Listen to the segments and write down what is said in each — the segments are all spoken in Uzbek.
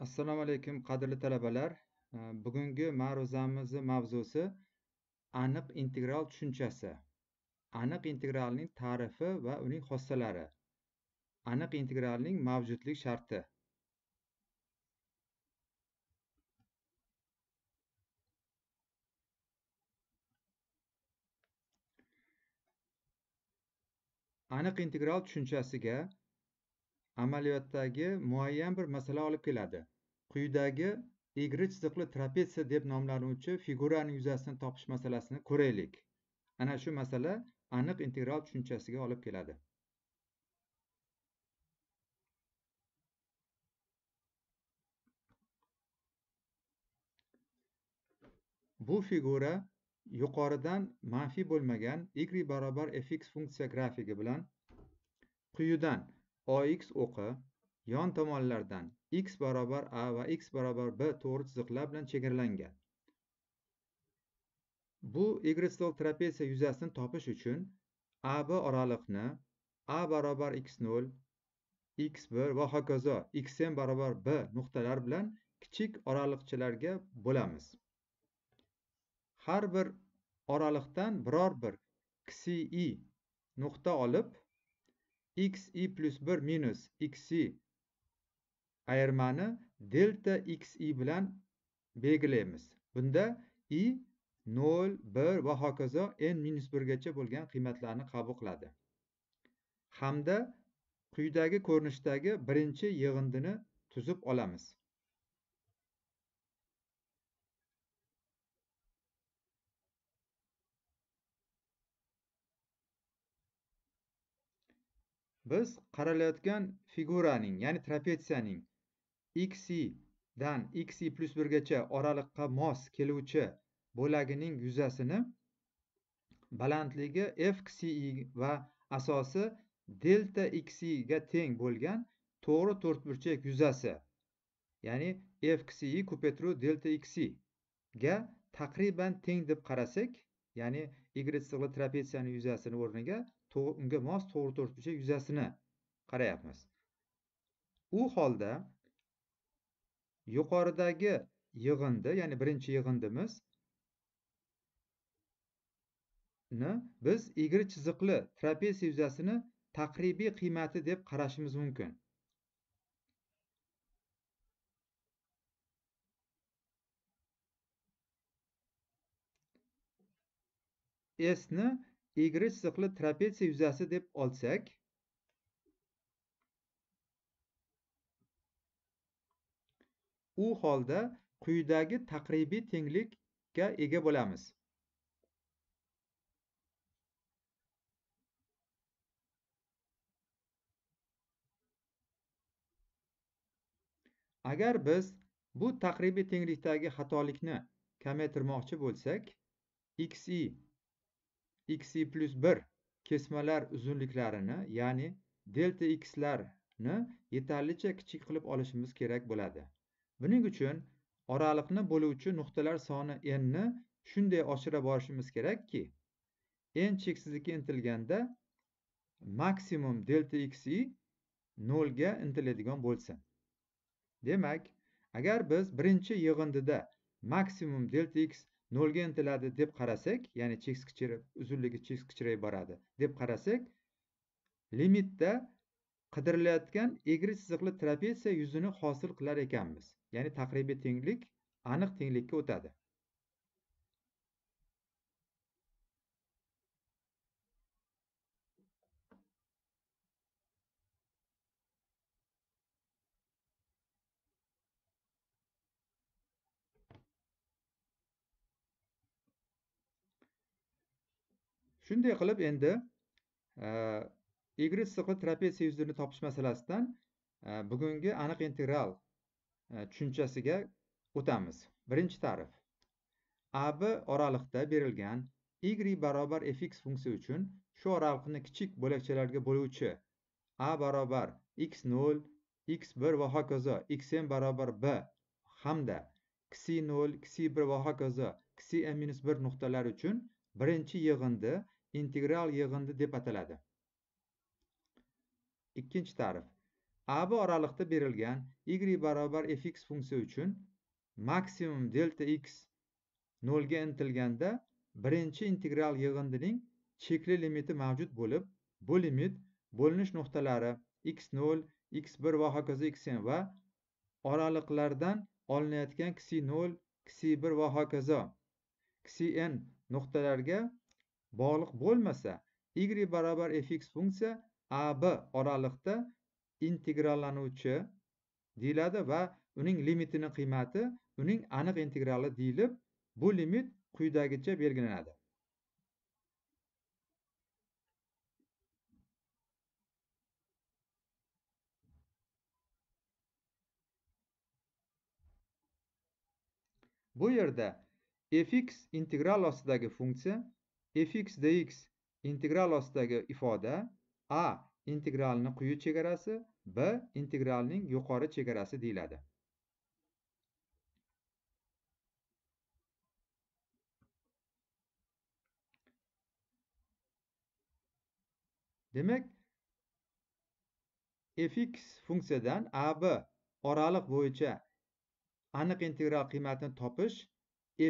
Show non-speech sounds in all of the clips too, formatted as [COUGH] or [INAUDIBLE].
Assalomu alaykum, qadrli talabalar. Bugungi ma'ruzamizni mavzusi aniq integral tushunchasi. Aniq integralning ta'rifi va uning xossalari. Aniq integralning mavjudlik sharti. Aniq integral tushunchasiga amaliyotdagi muayyan bir masala olib keladi. Quyidagi egri chiziqli trapetsiya deb nomlanuvchi figuraning yuzasini topish masalasini ko'raylik. Ana shu masala aniq integral tushunchasiga olib keladi. Bu figura yuqoridan manfiy bo'lmagan y barobar fx funksiya grafigi bilan quyidan ox o'qi yon tomonlardan x barobar a va x barobar b to'g'ri chiziqlar bilan chegaralangan. Bu egritstol trapetsiya yuzasini topish uchun AB oraliqni a barobar x0, x1 va hokazo xm barobar b nuqtalar bilan kichik oraliqchalarga bo'lamiz. Har bir oraliqdan biror bir xi nuqta olib xi plus 1 minus xi ayirmani delta xi bilan belgilaymiz. Bunda i 0, 1 va hokazo n minus 1 gacha bo'lgan qiymatlarni qabul qiladi. Hamda quyidagi ko'rinishdagi birinchi yig'indini tuzib olamiz. Biz qaralayotgan figuraning ya'ni trapetsiyaning xi dan xi plus 1 gacha oraliqqa mos keluvchi bo'lagining yuzasini balandligi fxi va asosi delta xi ga teng bo'lgan to'g'ri to'rtburchak yuzasi ya'ni fxi kupetru delta xi ga taqriban teng deb qarasak ya'ni y sig'li trapetsiyani yuzasini o'rniga unga mos to'g'ri to'rtburchak yuzasini qarayapmiz. U holda yuqoridagi yig'indi, ya'ni birinchi yig'indimiz ni biz egri chiziqli trapesiya yuzasini taqribiy qiymati deb qarashimiz mumkin. S ni egri chiziqli trapetsiya yuzasi deb olsak. U holda quyidagi taqribiy tenglikka ega bo'lamiz. Agar biz bu taqribiy tenglikdagi xatolikni kamaytirmoqchi bo'lsak xi xi plus 1 kesmalar uzunliklarini ya'ni delta xlarni yetarlicha kichik qilib olishimiz kerak bo'ladi. Buning uchun oraliqni bo'luvchi nuqtalar soni n ni shunday oshira borishimiz kerakki, n cheksizlikka intilganda maksimum delta xi 0 ga intiladigan bo'lsin. Demak, agar biz birinchi yig'indida maksimum delta x nolga intiladi deb qarasak ya'ni cheks kichirib uzunligi cheks kichrayib boradi deb qarasak limitda qidirilayotgan egri chiziqli trapetsiya yuzini hosil qilar ekanmiz. Ya'ni taqribiy tenglik aniq tenglikka o'tadi. Shunday qilib endi e, egri chiziqli trapetsiya yuzini topish masalasidan e, bugungi aniq integral e, tushunchasiga o'tamiz. Birinchi ta'rif. Ab oraliqda berilgan y barobar fx funksiya uchun shu oraliqni kichik bo'lakchalarga bo'luvchi a barobar x0 x1 va hokazo xn barobar b hamda x0 x1 va hokazo xm-1 nuqtalari uchun birinchi yig'indi integral yig'indi deb ataladi. Ikkinchi ta'rif. AB oraliqda berilgan y barobar fx funksiya uchun maksimum delta x nolga intilganda birinchi integral yig'indining chekli limiti mavjud bo'lib bu limit bo'linish nuqtalari x0 x1 va hokazo xn va oraliqlardan olinayotgan ksi0 ksi1 va hokazo ksn nuqtalarga bog'liq bo'lmasa y barobar fx funksiya ab oraliqda integrallanuvchi deyiladi va uning limitini qiymati uning aniq integrali deyilib bu limit quyidagicha belgilanadi. Bu yerda fx integral ostidagi funksiya fx dx integral ostidagi ifoda a integralni quyi chegarasi b integralning yuqori chegarasi deyiladi. Demak fx funksiyadan ab oraliq bo'yicha aniq integral qiymatini topish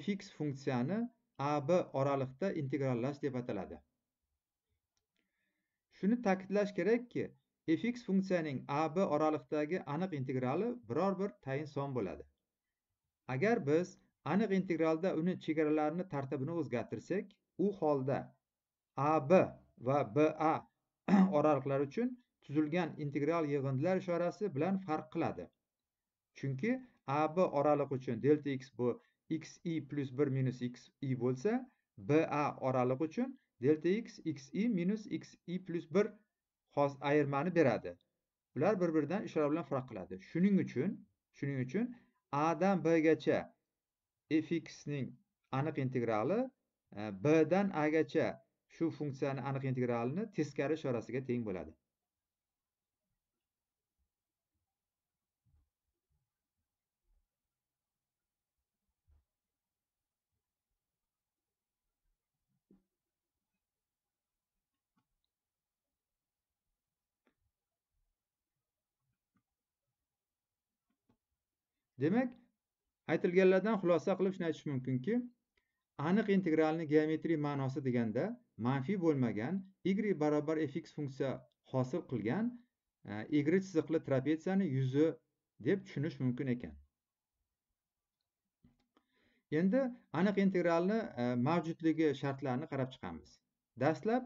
fx funksiyani ab oraliqda integrallash deb ataladi. Shuni ta'kidlash kerakki fx funksiyaning ab oraliqdagi aniq integrali biror bir tayin son bo'ladi. Agar biz aniq integralda uni chegaralarini tartibini o'zgartirsak u holda ab va ba [CLEARS THROAT] oraliqlar uchun tuzilgan integral yig'indilar ishorasi bilan farq qiladi. Chunki ab oraliq uchun delta x bu xi plus bir minus xi bo'lsa ba oraliq uchun delta x xi minus xi plus bir xos ayirmani beradi. Ular bir biridan ishora bilan farq qiladi. Shuning uchun shuning uchun a dan bgacha fxning aniq integrali e, b dan a agacha shu funksiyani aniq integralini teskari ishorasiga teng bo'ladi. Demak aytilganlardan xulosa qilib shuni aytish mumkinki aniq integralni geometriy ma'nosi deganda manfiy bo'lmagan y barobar fx funksiya hosil qilgan e, y chiziqli trapetsiyani yuzi deb tushunish mumkin ekan. Endi aniq integralni e, mavjudligi shartlarini qarab chiqamiz. Dastlab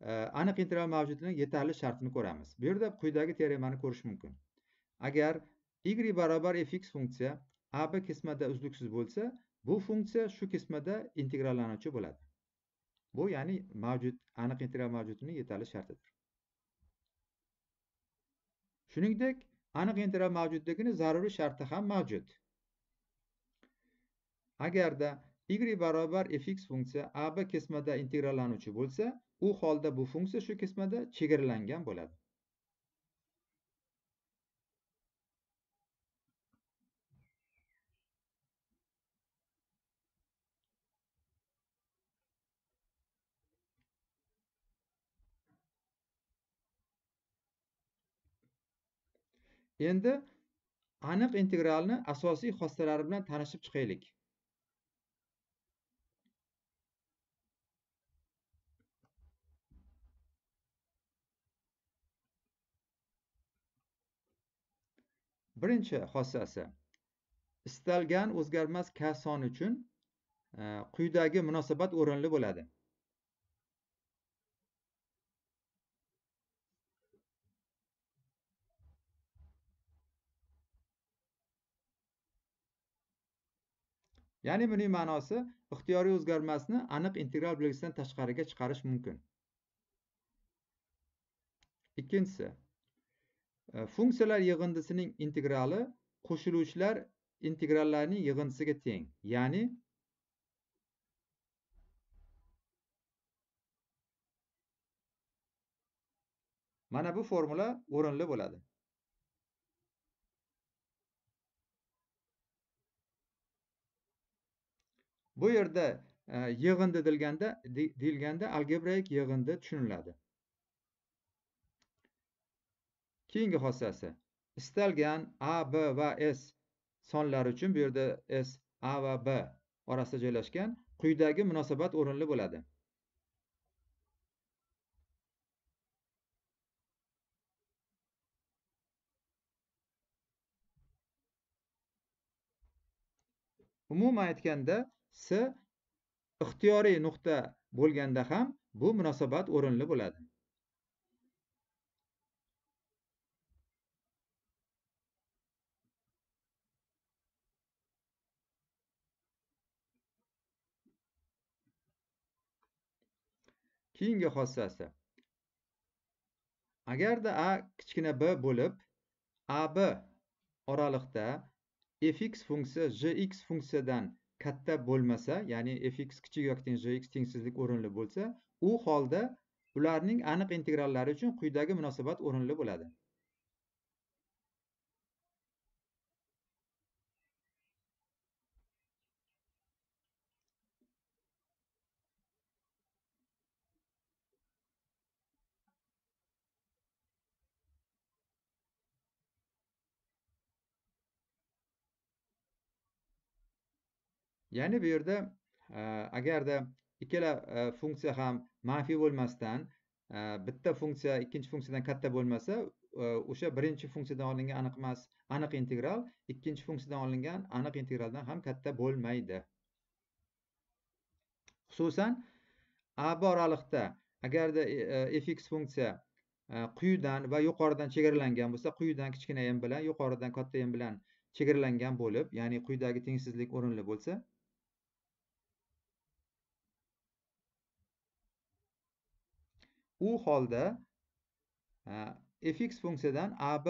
e, aniq integral mavjudligini yetarli shartini ko'ramiz. Bu yerda quyidagi teoremani ko'rish mumkin. Agar y barobar fx funksiya ab kesmada uzluksiz bo'lsa bu funksiya shu kesmada integrallanuvchi bo'ladi. Bu ya'ni mavjud aniq integral mavjudini yetarli shartidir. Shuningdek aniq integral mavjudligining zaruriy sharti ham mavjud. Agarda y barobar fx funksiya ab kesmada integrallanuvchi bo'lsa u holda bu funksiya shu kesmada chegaralangan bo'ladi. Endi aniq integralni asosiy xossalari bilan tanishib chiqaylik. Birinchi xossasi istalgan o'zgarmas k soni uchun e, quyidagi munosabat o'rinli bo'ladi. Ya'ni buning ma'nosi ixtiyoriy o'zgarmasni aniq integral belgisidan tashqariga chiqarish mumkin. Ikkinchisi e, funksiyalar yig'indisining integrali qo'shiluvchilar integrallarining yig'indisiga teng. Ya'ni mana bu formula o'rinli bo'ladi. Bu yerda e, yig'indi deyilganda deyilganda algebraik yig'indi tushuniladi. Keyingi xossasi. Istalgan a b va s sonlari uchun bu yerda s a va b orasida joylashgan quyidagi munosabat o'rinli bo'ladi. Umuman aytganda s ixtiyoriy nuqta bo'lganda ham bu munosabat o'rinli bo'ladi. Keyingi xossasi agarda a kichkina b bo'lib ab oraliqda fx funksiya gx funksiyadan katta bo'lmasa ya'ni fx kichik yoki teng gx tengsizlik o'rinli bo'lsa u holda ularning aniq integrallari uchun quyidagi munosabat o'rinli bo'ladi. Ya'ni bu yerda e, agarda ikkala e, funksiya ham manfiy bo'lmasdan e, bitta funksiya ikkinchi funksiyadan katta bo'lmasa o'sha birinchi funksiyadan olingan aniq emas aniq integral ikkinchi funksiyadan olingan aniq integraldan ham katta bo'lmaydi. Xususan a oraliqda agarda fx funksiya quyidan va yuqoridan chegaralangan bo'lsa quyidan kichkina m bilan yuqoridan katta m bilan chegaralangan bo'lib ya'ni quyidagi tengsizlik o'rinli bo'lsa u holda fx funksiyadan ab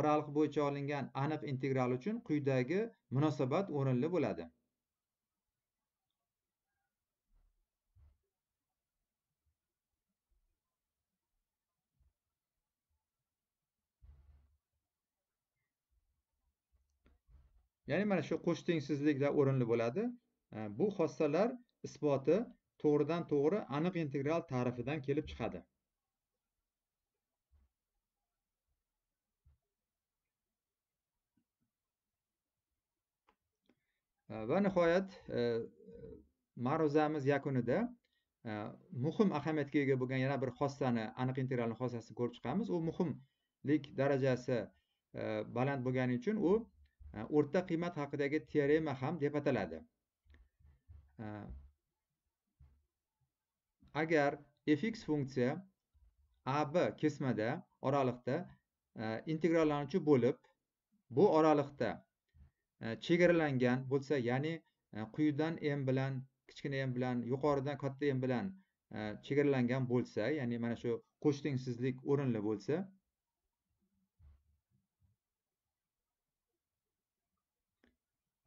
oraliq bo'yicha olingan aniq integral uchun quyidagi munosabat o'rinli bo'ladi. Ya'ni mana shu qo'sh tengsizlikda o'rinli bo'ladi. Bu xossalar isboti to'g'ridan to'g'ri aniq integral ta'rifidan kelib chiqadi. Э, va nihoyat э, ma'ruzamiz yakunida э, muhim ahamiyatga ega bo'lgan yana bir xossani aniq integralni xossasini ko'rib chiqamiz. U muhimlik darajasi e, baland bo'lgani uchun u e, o'rta qiymat haqidagi teorema ham deb ataladi. E, agar fx funksiya ab kesmada oraliqda integrallanuvchi bo'lib bu oraliqda E, chegaralangan bo'lsa ya'ni e, quyidan m bilan kichkina m bilan yuqoridan katta m bilan e, chegaralangan bo'lsa ya'ni mana shu qo'sh tengsizlik o'rinli bo'lsa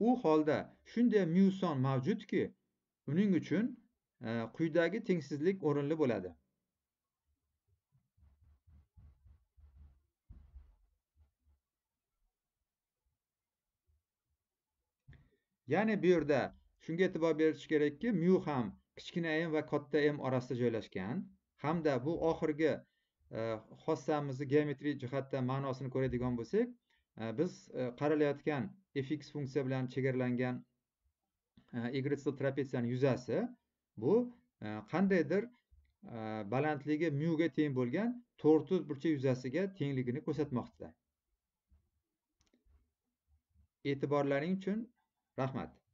u holda shunday mu son mavjudki uning uchun quyidagi tengsizlik o'rinli bo'ladi. Ya'ni bu yerda shunga e'tibor berish kerakki mu ham kichkina m va katta m orasida joylashgan hamda bu oxirgi e, xossamizni geometrik jihatdan ma'nosini ko'radigan bo'lsak e, biz e, qaralayotgan fx funksiya bilan chegaralangan e, y trapetsiyani yuzasi bu e, qandaydir e, balandligi muga teng bo'lgan to'rtuz burchak yuzasiga tengligini ko'rsatmoqda. E'tiborlaring uchun rahmat.